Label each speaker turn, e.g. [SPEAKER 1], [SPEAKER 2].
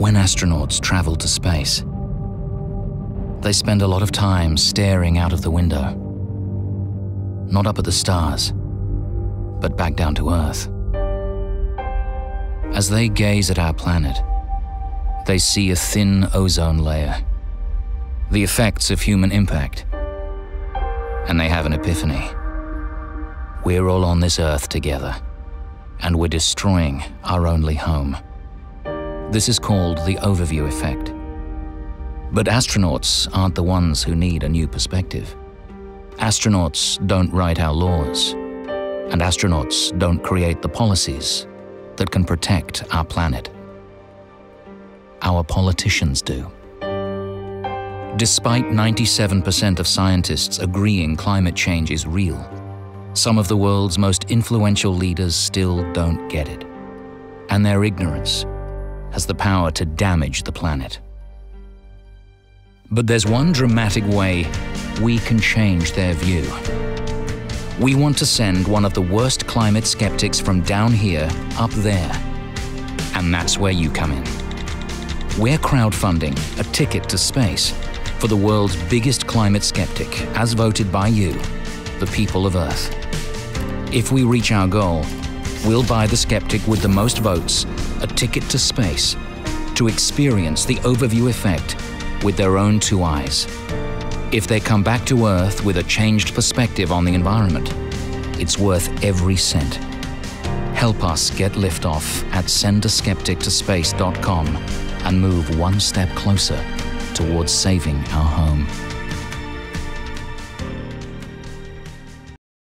[SPEAKER 1] When astronauts travel to space, they spend a lot of time staring out of the window. Not up at the stars, but back down to Earth. As they gaze at our planet, they see a thin ozone layer, the effects of human impact, and they have an epiphany. We're all on this Earth together, and we're destroying our only home. This is called the overview effect. But astronauts aren't the ones who need a new perspective. Astronauts don't write our laws, and astronauts don't create the policies that can protect our planet. Our politicians do. Despite 97% of scientists agreeing climate change is real, some of the world's most influential leaders still don't get it. And their ignorance has the power to damage the planet. But there's one dramatic way we can change their view. We want to send one of the worst climate skeptics from down here up there. And that's where you come in. We're crowdfunding a ticket to space for the world's biggest climate skeptic, as voted by you, the people of Earth. If we reach our goal, we'll buy the skeptic with the most votes a ticket to space to experience the overview effect with their own two eyes. If they come back to Earth with a changed perspective on the environment, it's worth every cent. Help us get liftoff at sendasceptictospace.com and move one step closer towards saving our home.